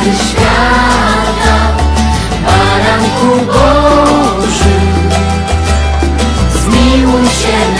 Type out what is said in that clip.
zbawienny Baranku Boży, zmiłuj się